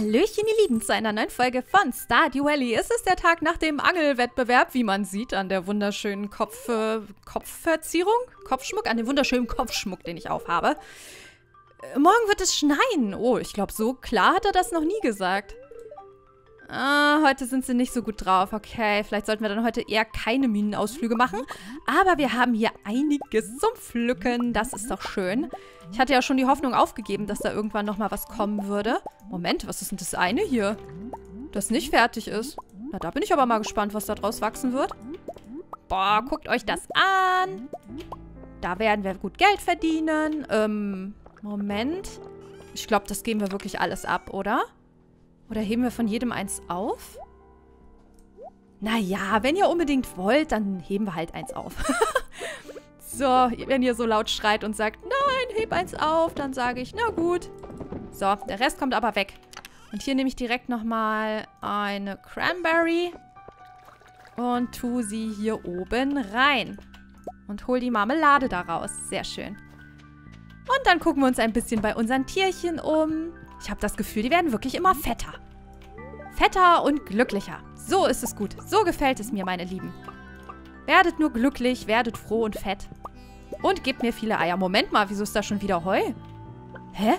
Hallöchen, ihr Lieben, zu einer neuen Folge von Stardew Valley. Es ist der Tag nach dem Angelwettbewerb, wie man sieht an der wunderschönen Kopf, äh, Kopfverzierung, Kopfschmuck, an dem wunderschönen Kopfschmuck, den ich aufhabe. Äh, morgen wird es schneien. Oh, ich glaube, so klar hat er das noch nie gesagt. Ah, heute sind sie nicht so gut drauf. Okay, vielleicht sollten wir dann heute eher keine Minenausflüge machen. Aber wir haben hier einiges zum Pflücken. Das ist doch schön. Ich hatte ja schon die Hoffnung aufgegeben, dass da irgendwann nochmal was kommen würde. Moment, was ist denn das eine hier? Das nicht fertig ist. Na, da bin ich aber mal gespannt, was da draus wachsen wird. Boah, guckt euch das an. Da werden wir gut Geld verdienen. Ähm, Moment. Ich glaube, das geben wir wirklich alles ab, oder? Oder heben wir von jedem eins auf? Naja, wenn ihr unbedingt wollt, dann heben wir halt eins auf. so, wenn ihr so laut schreit und sagt, nein, heb eins auf, dann sage ich, na gut. So, der Rest kommt aber weg. Und hier nehme ich direkt nochmal eine Cranberry und tue sie hier oben rein. Und hole die Marmelade daraus. Sehr schön. Und dann gucken wir uns ein bisschen bei unseren Tierchen um. Ich habe das Gefühl, die werden wirklich immer fetter. Fetter und glücklicher. So ist es gut. So gefällt es mir, meine Lieben. Werdet nur glücklich, werdet froh und fett. Und gebt mir viele Eier. Moment mal, wieso ist da schon wieder Heu? Hä?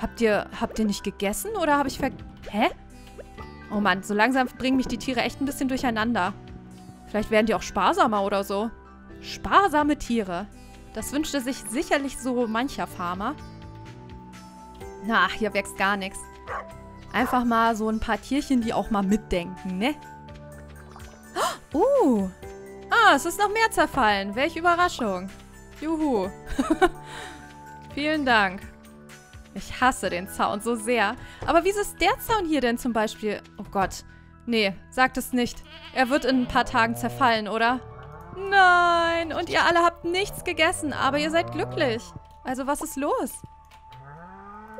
Habt ihr, habt ihr nicht gegessen oder habe ich ver... Hä? Oh Mann, so langsam bringen mich die Tiere echt ein bisschen durcheinander. Vielleicht werden die auch sparsamer oder so. Sparsame Tiere. Das wünschte sich sicherlich so mancher Farmer. Na, hier wächst gar nichts. Einfach mal so ein paar Tierchen, die auch mal mitdenken, ne? Uh. Ah, es ist noch mehr zerfallen. Welche Überraschung. Juhu. Vielen Dank. Ich hasse den Zaun so sehr. Aber wieso ist der Zaun hier denn zum Beispiel? Oh Gott. Nee, sagt es nicht. Er wird in ein paar Tagen zerfallen, oder? Nein. Und ihr alle habt nichts gegessen, aber ihr seid glücklich. Also was ist los?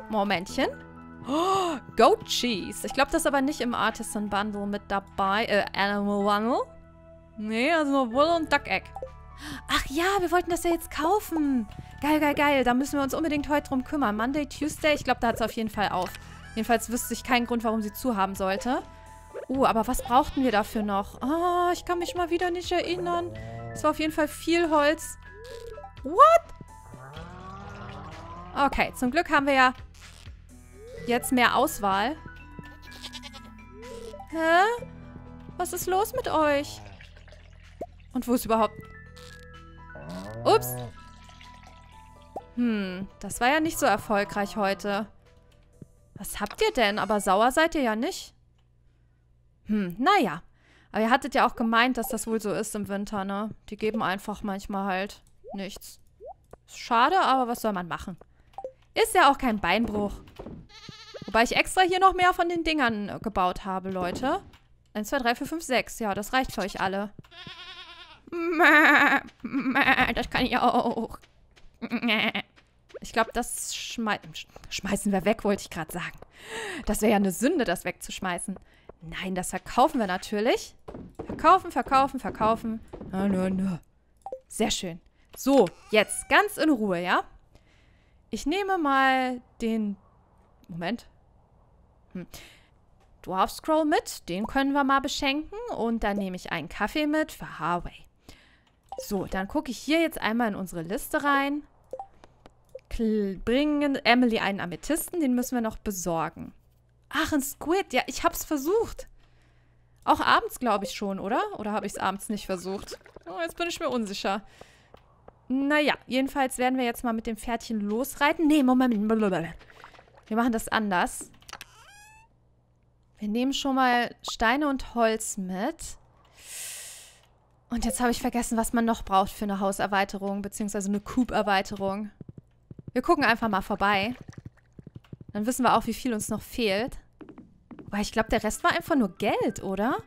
Momentchen. Oh, Goat Cheese. Ich glaube, das ist aber nicht im Artisan Bundle mit dabei. Äh, Animal Bundle? Nee, also nur Wool und Duck Egg. Ach ja, wir wollten das ja jetzt kaufen. Geil, geil, geil. Da müssen wir uns unbedingt heute drum kümmern. Monday, Tuesday, ich glaube, da hat es auf jeden Fall auf. Jedenfalls wüsste ich keinen Grund, warum sie zu haben sollte. Uh, aber was brauchten wir dafür noch? Ah, oh, ich kann mich mal wieder nicht erinnern. Es war auf jeden Fall viel Holz. What? Okay, zum Glück haben wir ja jetzt mehr Auswahl. Hä? Was ist los mit euch? Und wo ist überhaupt... Ups. Hm, das war ja nicht so erfolgreich heute. Was habt ihr denn? Aber sauer seid ihr ja nicht. Hm, naja. Aber ihr hattet ja auch gemeint, dass das wohl so ist im Winter, ne? Die geben einfach manchmal halt nichts. Schade, aber was soll man machen? Ist ja auch kein Beinbruch. Wobei ich extra hier noch mehr von den Dingern gebaut habe, Leute. 1, 2, 3, 4, 5, 6. Ja, das reicht für euch alle. Das kann ich auch. Ich glaube, das schmei schmeißen wir weg, wollte ich gerade sagen. Das wäre ja eine Sünde, das wegzuschmeißen. Nein, das verkaufen wir natürlich. Verkaufen, verkaufen, verkaufen. Na, na, na. Sehr schön. So, jetzt ganz in Ruhe, ja? Ich nehme mal den... Moment. Dwarf Scroll mit. Den können wir mal beschenken. Und dann nehme ich einen Kaffee mit für Harway. So, dann gucke ich hier jetzt einmal in unsere Liste rein. bringen Emily einen Amethysten. Den müssen wir noch besorgen. Ach, ein Squid. Ja, ich hab's versucht. Auch abends, glaube ich schon, oder? Oder habe ich es abends nicht versucht? Oh, jetzt bin ich mir unsicher. Naja, jedenfalls werden wir jetzt mal mit dem Pferdchen losreiten. Nee, Moment. Wir machen das anders. Wir nehmen schon mal Steine und Holz mit. Und jetzt habe ich vergessen, was man noch braucht für eine Hauserweiterung, beziehungsweise eine Coop-Erweiterung. Wir gucken einfach mal vorbei. Dann wissen wir auch, wie viel uns noch fehlt. Weil ich glaube, der Rest war einfach nur Geld, oder?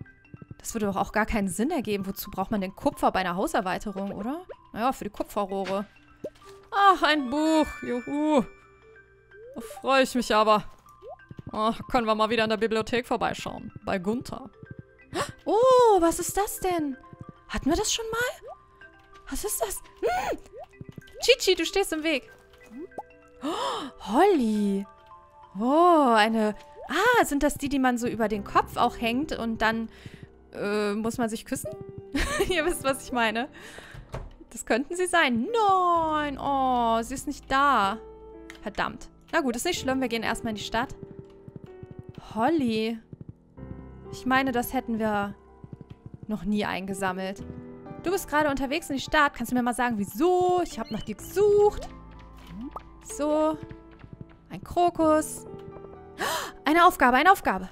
Das würde doch auch gar keinen Sinn ergeben. Wozu braucht man denn Kupfer bei einer Hauserweiterung, oder? Naja, für die Kupferrohre. Ach, ein Buch. Juhu. Da freue ich mich aber. Oh, können wir mal wieder in der Bibliothek vorbeischauen. Bei Gunther. Oh, was ist das denn? Hatten wir das schon mal? Was ist das? Hm. Chichi, du stehst im Weg. Oh, Holly. Oh, eine Ah, sind das die, die man so über den Kopf auch hängt und dann äh, muss man sich küssen? Ihr wisst, was ich meine. Das könnten sie sein. Nein, oh, sie ist nicht da. Verdammt. Na gut, ist nicht schlimm. Wir gehen erstmal in die Stadt. Holly. Ich meine, das hätten wir noch nie eingesammelt. Du bist gerade unterwegs in die Stadt. Kannst du mir mal sagen, wieso? Ich habe nach dir gesucht. So. Ein Krokus. Eine Aufgabe, eine Aufgabe.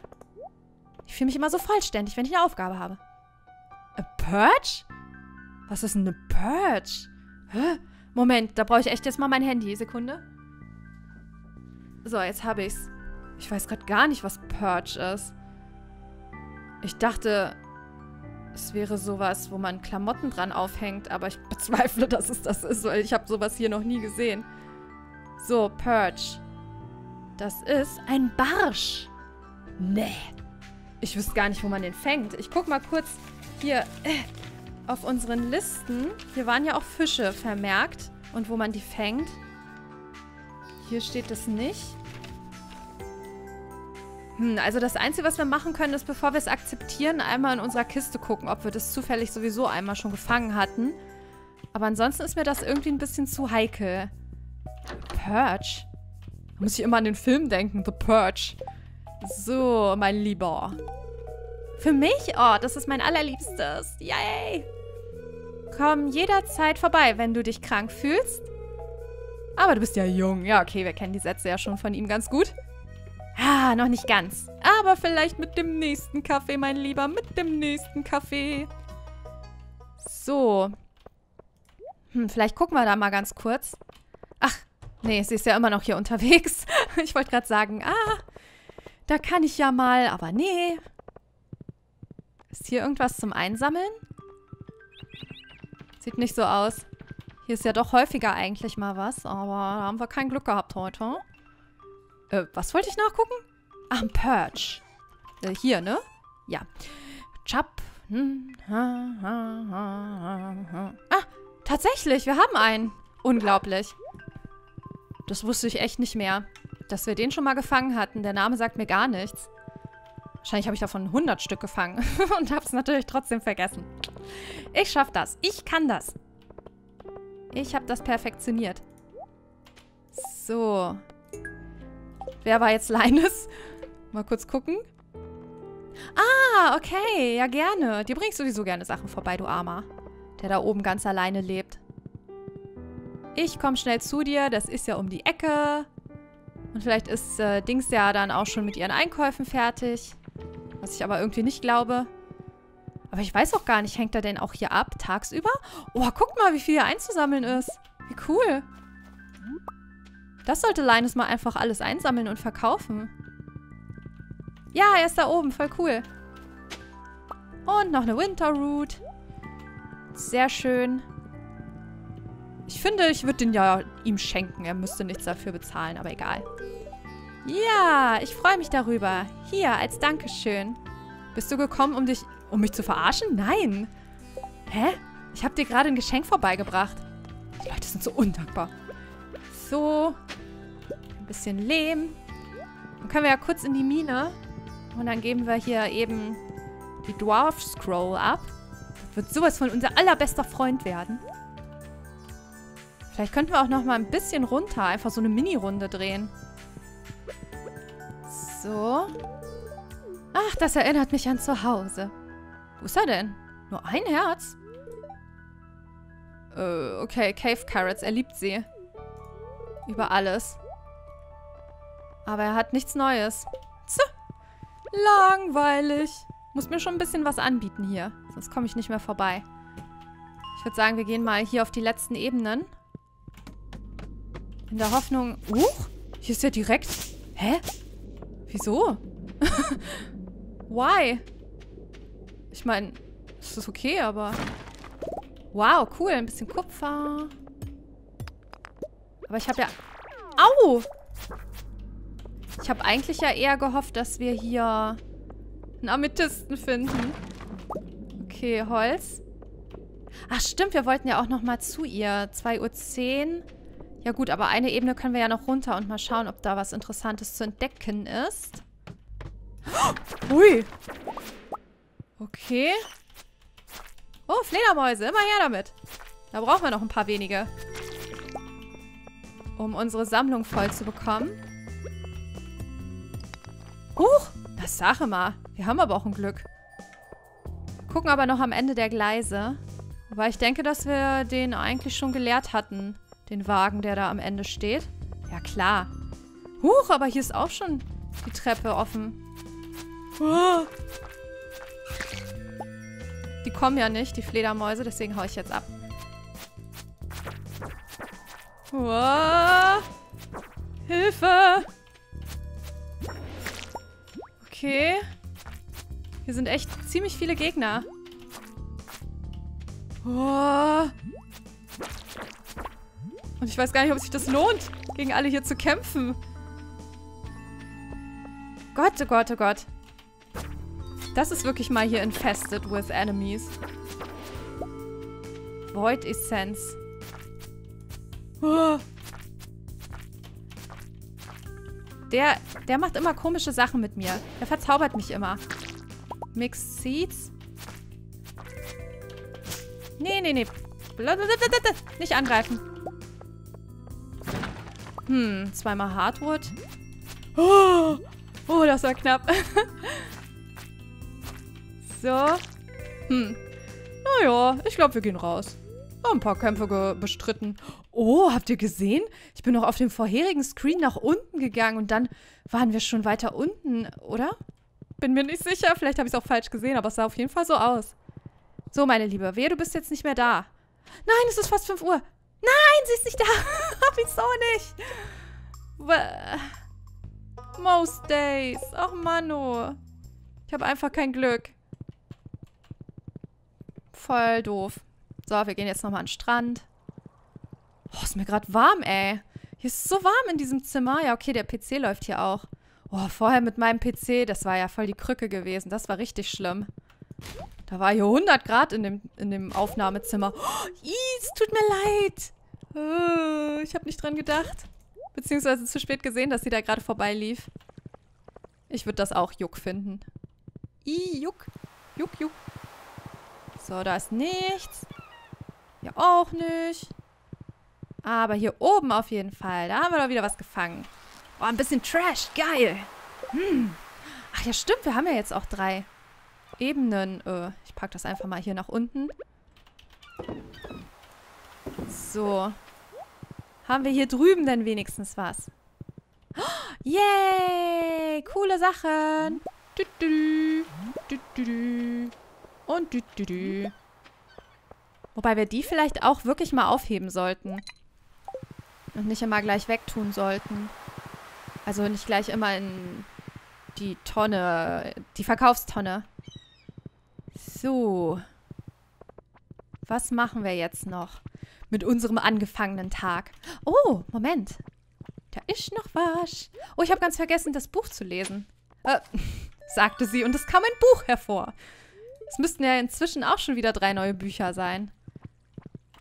Ich fühle mich immer so vollständig, wenn ich eine Aufgabe habe. A Purge? Was ist denn eine Purge? Hä? Moment, da brauche ich echt jetzt mal mein Handy. Sekunde. So, jetzt habe ich's. Ich weiß gerade gar nicht, was Purge ist. Ich dachte, es wäre sowas, wo man Klamotten dran aufhängt, aber ich bezweifle, dass es das ist, weil ich habe sowas hier noch nie gesehen. So, Purge. Das ist ein Barsch. Nee. Ich wüsste gar nicht, wo man den fängt. Ich guck mal kurz hier äh, auf unseren Listen. Hier waren ja auch Fische vermerkt. Und wo man die fängt. Hier steht es nicht. Hm, also das Einzige, was wir machen können, ist, bevor wir es akzeptieren, einmal in unserer Kiste gucken, ob wir das zufällig sowieso einmal schon gefangen hatten. Aber ansonsten ist mir das irgendwie ein bisschen zu heikel. Purge? Muss ich immer an den Film denken, The Purge. So, mein Lieber. Für mich? Oh, das ist mein allerliebstes. Yay! Komm jederzeit vorbei, wenn du dich krank fühlst. Aber du bist ja jung. Ja, okay, wir kennen die Sätze ja schon von ihm ganz gut. Ah, noch nicht ganz. Aber vielleicht mit dem nächsten Kaffee, mein Lieber. Mit dem nächsten Kaffee. So. Hm, vielleicht gucken wir da mal ganz kurz. Ach, Nee, sie ist ja immer noch hier unterwegs. Ich wollte gerade sagen, ah, da kann ich ja mal, aber nee. Ist hier irgendwas zum Einsammeln? Sieht nicht so aus. Hier ist ja doch häufiger eigentlich mal was, aber da haben wir kein Glück gehabt heute. Äh, was wollte ich nachgucken? Ach, ein Perch. Äh, hier, ne? Ja. Chap. Hm, ah, tatsächlich, wir haben einen. Unglaublich. Das wusste ich echt nicht mehr. Dass wir den schon mal gefangen hatten. Der Name sagt mir gar nichts. Wahrscheinlich habe ich davon 100 Stück gefangen. und habe es natürlich trotzdem vergessen. Ich schaffe das. Ich kann das. Ich habe das perfektioniert. So. Wer war jetzt Linus? Mal kurz gucken. Ah, okay. Ja, gerne. Dir bringst sowieso gerne Sachen vorbei, du Armer. Der da oben ganz alleine lebt. Ich komme schnell zu dir, das ist ja um die Ecke. Und vielleicht ist äh, Dings ja dann auch schon mit ihren Einkäufen fertig. Was ich aber irgendwie nicht glaube. Aber ich weiß auch gar nicht, hängt er denn auch hier ab, tagsüber? Oh, guck mal, wie viel hier einzusammeln ist. Wie cool. Das sollte Linus mal einfach alles einsammeln und verkaufen. Ja, er ist da oben, voll cool. Und noch eine Winter Root. Sehr schön. Ich finde, ich würde den ja ihm schenken. Er müsste nichts dafür bezahlen, aber egal. Ja, ich freue mich darüber. Hier, als Dankeschön. Bist du gekommen, um dich... Um mich zu verarschen? Nein. Hä? Ich habe dir gerade ein Geschenk vorbeigebracht. Die Leute sind so undankbar. So. Bisschen Lehm. Dann können wir ja kurz in die Mine. Und dann geben wir hier eben die Dwarf Scroll ab. Das wird sowas von unser allerbester Freund werden. Vielleicht könnten wir auch noch mal ein bisschen runter. Einfach so eine Mini-Runde drehen. So. Ach, das erinnert mich an zu Hause. Wo ist er denn? Nur ein Herz? Äh, okay. Cave Carrots. Er liebt sie. Über alles. Aber er hat nichts Neues. Tch, langweilig. Muss mir schon ein bisschen was anbieten hier. Sonst komme ich nicht mehr vorbei. Ich würde sagen, wir gehen mal hier auf die letzten Ebenen. In der Hoffnung... Huch, hier ist ja direkt... Hä? Wieso? Why? Ich meine, es ist okay, aber... Wow, cool. Ein bisschen Kupfer. Aber ich habe ja... Au! Ich habe eigentlich ja eher gehofft, dass wir hier einen Amethysten finden. Okay, Holz. Ach, stimmt. Wir wollten ja auch noch mal zu ihr. 2.10 Uhr. Ja gut, aber eine Ebene können wir ja noch runter und mal schauen, ob da was Interessantes zu entdecken ist. Hui. Okay. Oh, Fledermäuse. Immer her damit. Da brauchen wir noch ein paar wenige. Um unsere Sammlung voll zu bekommen. Huch. Das Sache mal. Wir haben aber auch ein Glück. Gucken aber noch am Ende der Gleise. Wobei ich denke, dass wir den eigentlich schon geleert hatten. Den Wagen, der da am Ende steht. Ja, klar. Huch, aber hier ist auch schon die Treppe offen. Oh. Die kommen ja nicht, die Fledermäuse, deswegen hau ich jetzt ab. Oh. Hilfe! Okay. Hier sind echt ziemlich viele Gegner. Oh. Und ich weiß gar nicht, ob sich das lohnt, gegen alle hier zu kämpfen. Gott, oh Gott, oh Gott. Das ist wirklich mal hier infested with enemies. Void Essence. Oh. Der, der macht immer komische Sachen mit mir. Der verzaubert mich immer. Mixed Seeds. Nee, nee, nee. Nicht angreifen. Hm, zweimal Hardwood. Oh, oh das war knapp. so. Hm. Naja, ich glaube, wir gehen raus. Ein paar Kämpfe bestritten. Oh, habt ihr gesehen? Ich bin noch auf dem vorherigen Screen nach unten gegangen und dann waren wir schon weiter unten, oder? Bin mir nicht sicher. Vielleicht habe ich es auch falsch gesehen, aber es sah auf jeden Fall so aus. So, meine Liebe, wehe, du bist jetzt nicht mehr da. Nein, es ist fast 5 Uhr. Nein, sie ist nicht da. Wieso nicht? Most days. Ach, Mano. Ich habe einfach kein Glück. Voll doof. So, wir gehen jetzt nochmal an den Strand. Oh, ist mir gerade warm, ey. Hier ist so warm in diesem Zimmer. Ja, okay, der PC läuft hier auch. Oh, vorher mit meinem PC, das war ja voll die Krücke gewesen. Das war richtig schlimm. Da war hier 100 Grad in dem, in dem Aufnahmezimmer. Oh, es tut mir leid. Oh, ich habe nicht dran gedacht. Beziehungsweise zu spät gesehen, dass sie da gerade vorbeilief. Ich würde das auch Juck finden. I, Juck. Juck, Juck. So, da ist nichts. Hier auch nicht. Aber hier oben auf jeden Fall. Da haben wir doch wieder was gefangen. Oh, ein bisschen Trash. Geil. Hm. Ach ja, stimmt. Wir haben ja jetzt auch drei Ebenen. Äh, ich packe das einfach mal hier nach unten. So. Haben wir hier drüben denn wenigstens was? Oh, yay! Coole Sachen. Und. Wobei wir die vielleicht auch wirklich mal aufheben sollten. Und nicht immer gleich wegtun sollten. Also nicht gleich immer in die Tonne, die Verkaufstonne. So. Was machen wir jetzt noch mit unserem angefangenen Tag? Oh, Moment. Da ist noch was. Oh, ich habe ganz vergessen, das Buch zu lesen. Äh, sagte sie und es kam ein Buch hervor. Es müssten ja inzwischen auch schon wieder drei neue Bücher sein.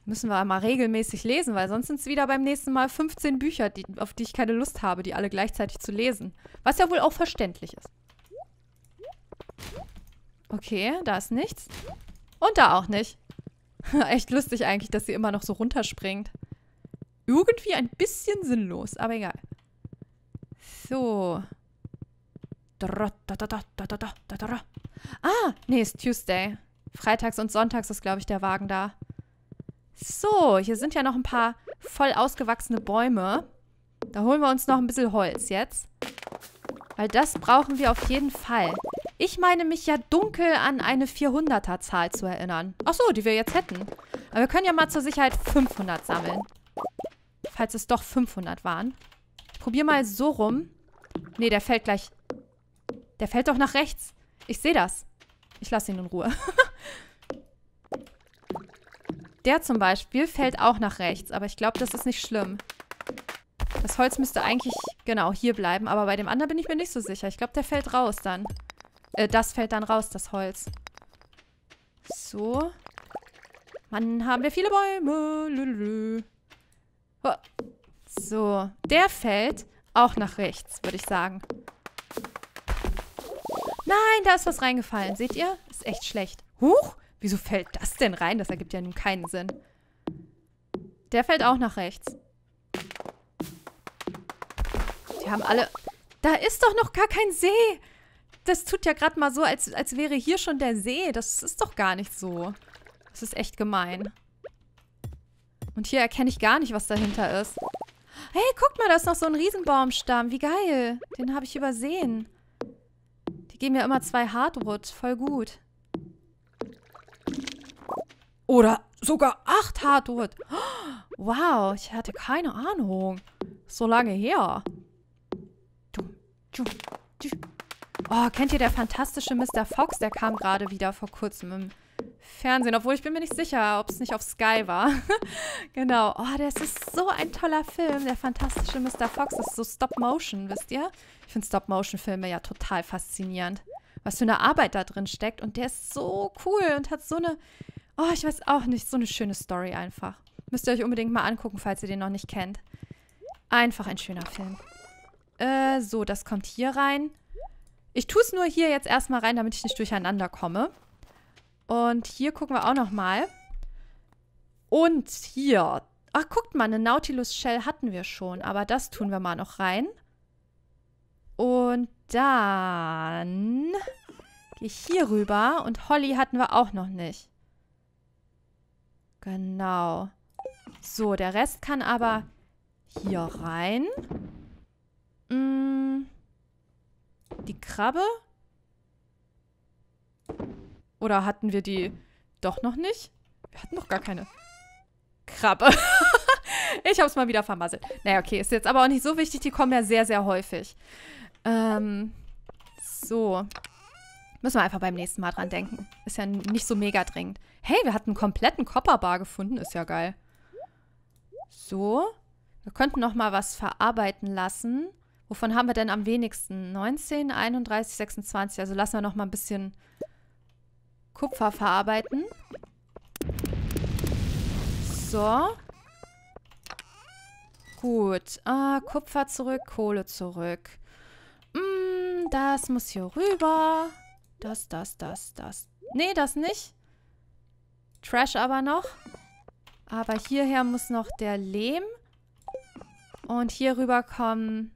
Müssen wir mal regelmäßig lesen, weil sonst sind es wieder beim nächsten Mal 15 Bücher, die, auf die ich keine Lust habe, die alle gleichzeitig zu lesen. Was ja wohl auch verständlich ist. Okay, da ist nichts. Und da auch nicht. Echt lustig eigentlich, dass sie immer noch so runterspringt. Irgendwie ein bisschen sinnlos, aber egal. So. Ah, nee, ist Tuesday. Freitags und Sonntags ist, glaube ich, der Wagen da. So, hier sind ja noch ein paar voll ausgewachsene Bäume. Da holen wir uns noch ein bisschen Holz jetzt. Weil das brauchen wir auf jeden Fall. Ich meine mich ja dunkel an eine 400er-Zahl zu erinnern. Ach so, die wir jetzt hätten. Aber wir können ja mal zur Sicherheit 500 sammeln. Falls es doch 500 waren. Ich probiere mal so rum. Nee, der fällt gleich... Der fällt doch nach rechts. Ich sehe das. Ich lasse ihn in Ruhe. Der zum Beispiel fällt auch nach rechts, aber ich glaube, das ist nicht schlimm. Das Holz müsste eigentlich, genau, hier bleiben, aber bei dem anderen bin ich mir nicht so sicher. Ich glaube, der fällt raus dann. Äh, das fällt dann raus, das Holz. So. Mann, haben wir viele Bäume. Lülülü. So, der fällt auch nach rechts, würde ich sagen. Nein, da ist was reingefallen. Seht ihr? Ist echt schlecht. Huch! Wieso fällt das denn rein? Das ergibt ja nun keinen Sinn. Der fällt auch nach rechts. Die haben alle... Da ist doch noch gar kein See. Das tut ja gerade mal so, als, als wäre hier schon der See. Das ist doch gar nicht so. Das ist echt gemein. Und hier erkenne ich gar nicht, was dahinter ist. Hey, guck mal, da ist noch so ein Riesenbaumstamm. Wie geil. Den habe ich übersehen. Die geben ja immer zwei Hardwood. Voll gut. Oder sogar acht Hardwood. Wow, ich hatte keine Ahnung. So lange her. Oh, kennt ihr der fantastische Mr. Fox? Der kam gerade wieder vor kurzem im Fernsehen. Obwohl, ich bin mir nicht sicher, ob es nicht auf Sky war. genau. Oh, das ist so ein toller Film. Der fantastische Mr. Fox. Das ist so Stop-Motion, wisst ihr? Ich finde Stop-Motion-Filme ja total faszinierend. Was für eine Arbeit da drin steckt. Und der ist so cool und hat so eine... Oh, ich weiß auch nicht. So eine schöne Story einfach. Müsst ihr euch unbedingt mal angucken, falls ihr den noch nicht kennt. Einfach ein schöner Film. Äh, so, das kommt hier rein. Ich tue es nur hier jetzt erstmal rein, damit ich nicht durcheinander komme. Und hier gucken wir auch noch mal. Und hier. Ach, guckt mal, eine Nautilus Shell hatten wir schon. Aber das tun wir mal noch rein. Und dann gehe ich hier rüber. Und Holly hatten wir auch noch nicht. Genau. So, der Rest kann aber hier rein. Mm, die Krabbe? Oder hatten wir die doch noch nicht? Wir hatten noch gar keine Krabbe. ich hab's mal wieder vermasselt. Naja, okay, ist jetzt aber auch nicht so wichtig. Die kommen ja sehr, sehr häufig. Ähm, so. Müssen wir einfach beim nächsten Mal dran denken. Ist ja nicht so mega dringend. Hey, wir hatten einen kompletten Copperbar gefunden. Ist ja geil. So. Wir könnten noch mal was verarbeiten lassen. Wovon haben wir denn am wenigsten? 19, 31, 26. Also lassen wir noch mal ein bisschen Kupfer verarbeiten. So. Gut. Ah, Kupfer zurück, Kohle zurück. Mm, das muss hier rüber. Das, das, das, das. Nee, das nicht. Trash aber noch. Aber hierher muss noch der Lehm. Und hier rüber kommen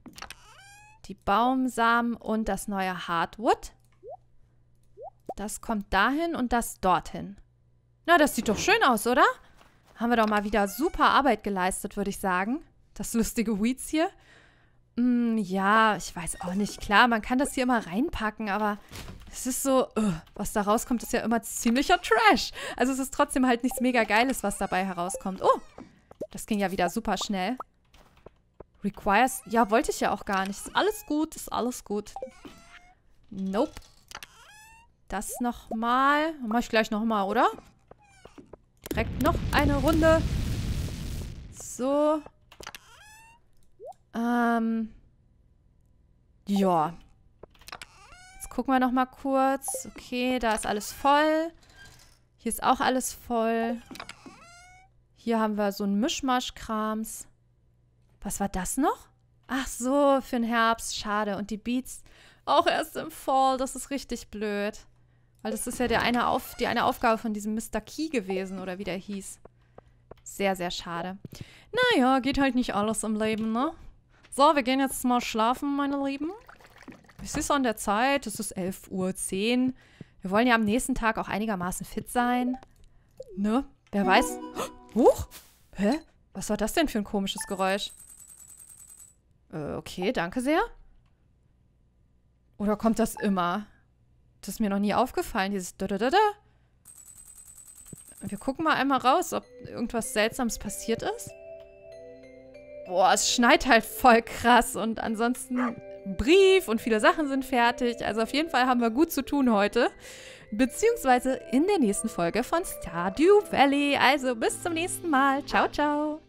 die Baumsamen und das neue Hardwood. Das kommt dahin und das dorthin. Na, das sieht doch schön aus, oder? Haben wir doch mal wieder super Arbeit geleistet, würde ich sagen. Das lustige Weeds hier. Mm, ja, ich weiß auch nicht. Klar, man kann das hier immer reinpacken, aber es ist so, uh, was da rauskommt, ist ja immer ziemlicher Trash. Also es ist trotzdem halt nichts mega Geiles, was dabei herauskommt. Oh, das ging ja wieder super schnell. Requires, ja, wollte ich ja auch gar nicht. Ist alles gut, ist alles gut. Nope. Das nochmal. Mach ich gleich nochmal, oder? Direkt noch eine Runde. So. Ähm. Ja gucken wir noch mal kurz. Okay, da ist alles voll. Hier ist auch alles voll. Hier haben wir so ein Mischmasch-Krams. Was war das noch? Ach so, für den Herbst. Schade. Und die Beats auch erst im Fall. Das ist richtig blöd. Weil das ist ja der eine Auf die eine Aufgabe von diesem Mr. Key gewesen, oder wie der hieß. Sehr, sehr schade. Naja, geht halt nicht alles im Leben, ne? So, wir gehen jetzt mal schlafen, meine Lieben. Es ist an der Zeit, es ist 11.10 Uhr. Wir wollen ja am nächsten Tag auch einigermaßen fit sein. Ne? Wer weiß. Huch! Hä? Was war das denn für ein komisches Geräusch? Äh, okay, danke sehr. Oder kommt das immer? Das ist mir noch nie aufgefallen, dieses da da da da. Wir gucken mal einmal raus, ob irgendwas Seltsames passiert ist. Boah, es schneit halt voll krass und ansonsten Brief und viele Sachen sind fertig. Also auf jeden Fall haben wir gut zu tun heute. Beziehungsweise in der nächsten Folge von Stardew Valley. Also bis zum nächsten Mal. Ciao, ciao.